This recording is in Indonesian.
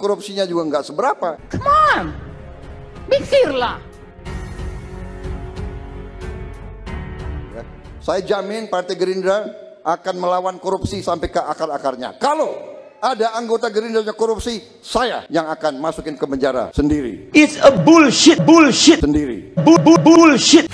korupsinya juga nggak seberapa. Come on, mikirlah. Ya. Saya jamin Partai Gerindra akan melawan korupsi sampai ke akar-akarnya. Kalau ada anggota Gerindra yang korupsi, saya yang akan masukin ke penjara sendiri. It's a bullshit, bullshit, Sendiri. Bu, bull, bullshit.